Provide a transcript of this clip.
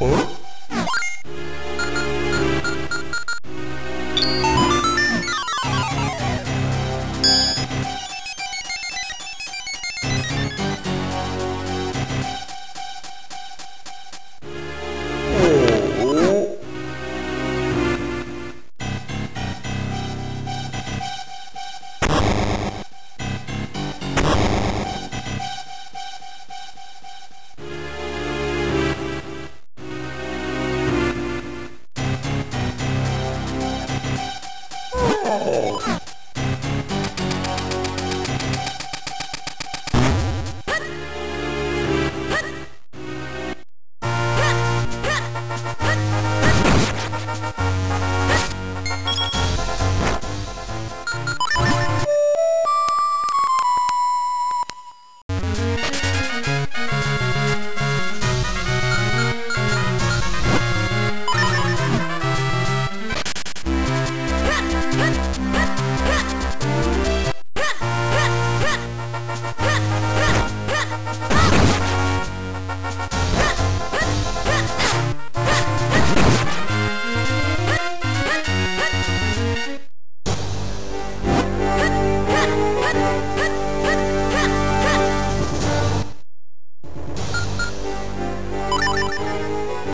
어? Oh!